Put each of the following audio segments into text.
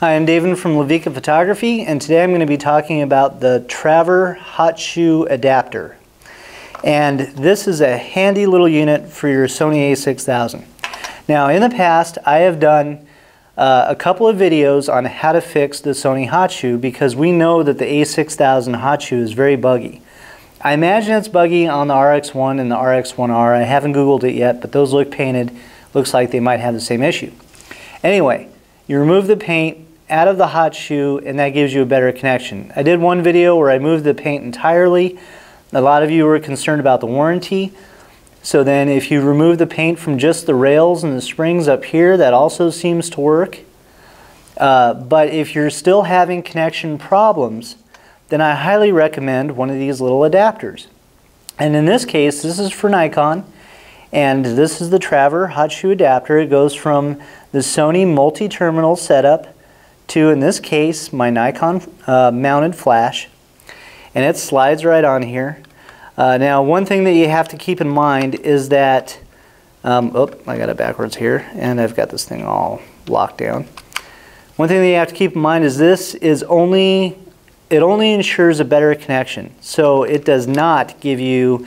Hi, I'm David from Lavikka Photography, and today I'm going to be talking about the Travor Hot Shoe Adapter. And this is a handy little unit for your Sony a6000. Now, in the past, I have done uh, a couple of videos on how to fix the Sony Hot Shoe because we know that the a6000 Hot Shoe is very buggy. I imagine it's buggy on the RX-1 and the RX-1R. I haven't Googled it yet, but those look painted. Looks like they might have the same issue. Anyway, you remove the paint, out of the hot shoe and that gives you a better connection. I did one video where I moved the paint entirely. A lot of you were concerned about the warranty. So then if you remove the paint from just the rails and the springs up here, that also seems to work. Uh, but if you're still having connection problems, then I highly recommend one of these little adapters. And in this case, this is for Nikon, and this is the Travor hot shoe adapter. It goes from the Sony multi-terminal setup to, in this case, my Nikon uh, mounted flash. And it slides right on here. Uh, now, one thing that you have to keep in mind is that, um, oh, I got it backwards here, and I've got this thing all locked down. One thing that you have to keep in mind is this is only, it only ensures a better connection. So it does not give you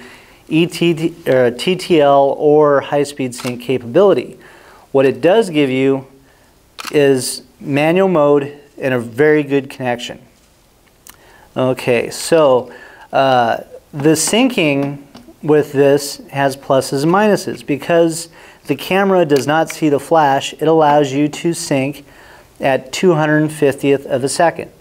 ET, uh, TTL or high-speed sync capability. What it does give you is manual mode and a very good connection. Okay, so uh, the syncing with this has pluses and minuses. Because the camera does not see the flash, it allows you to sync at 250th of a second.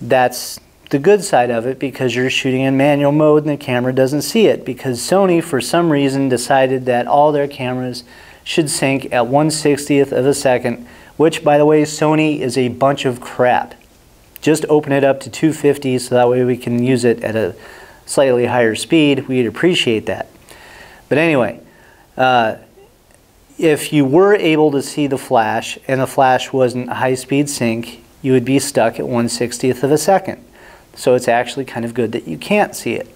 That's the good side of it because you're shooting in manual mode and the camera doesn't see it because Sony for some reason decided that all their cameras should sync at 160th of a second which by the way, Sony is a bunch of crap. Just open it up to 250 so that way we can use it at a slightly higher speed. We'd appreciate that. But anyway, uh, if you were able to see the flash and the flash wasn't high-speed sync, you would be stuck at 1 60th of a second. So it's actually kind of good that you can't see it.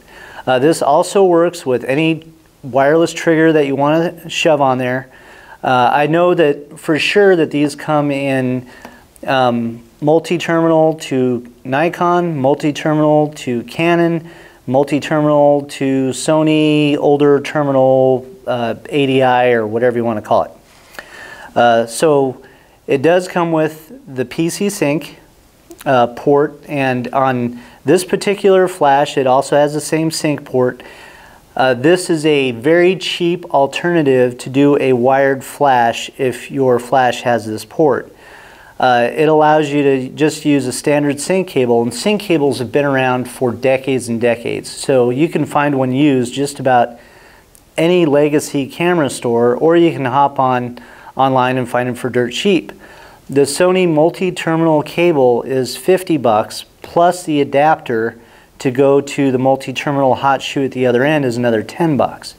Uh, this also works with any wireless trigger that you want to shove on there. Uh, I know that for sure that these come in um, multi-terminal to Nikon, multi-terminal to Canon, multi-terminal to Sony, older terminal uh, ADI or whatever you want to call it. Uh, so it does come with the PC Sync uh, port and on this particular flash it also has the same sync port uh, this is a very cheap alternative to do a wired flash if your flash has this port. Uh, it allows you to just use a standard sync cable and sync cables have been around for decades and decades so you can find one used just about any legacy camera store or you can hop on online and find them for dirt cheap. The Sony multi-terminal cable is 50 bucks plus the adapter to go to the multi-terminal hot shoe at the other end is another 10 bucks.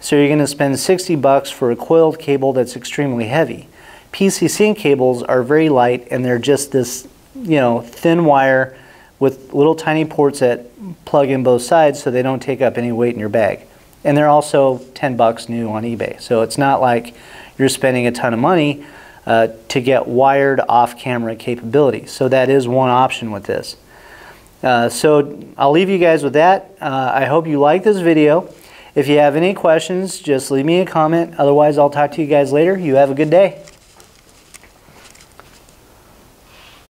So you're going to spend 60 bucks for a coiled cable that's extremely heavy. PC sync cables are very light and they're just this, you know, thin wire with little tiny ports that plug in both sides so they don't take up any weight in your bag. And they're also 10 bucks new on eBay. So it's not like you're spending a ton of money uh, to get wired off-camera capability. So that is one option with this. Uh, so I'll leave you guys with that. Uh, I hope you like this video. If you have any questions, just leave me a comment. Otherwise, I'll talk to you guys later. You have a good day.